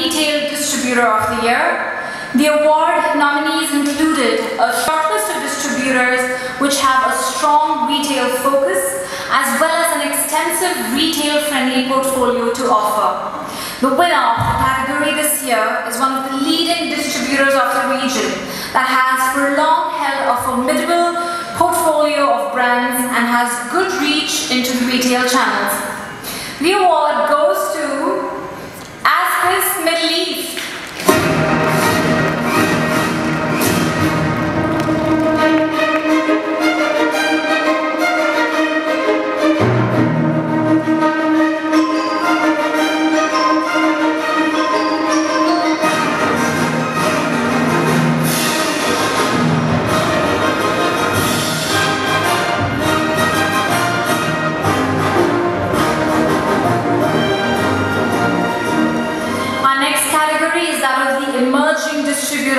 Retail Distributor of the Year. The award nominees included a shortlist of distributors which have a strong retail focus as well as an extensive retail-friendly portfolio to offer. The winner of the category this year is one of the leading distributors of the region that has for long held a formidable portfolio of brands and has good reach into the retail channels. The award emerging distributors.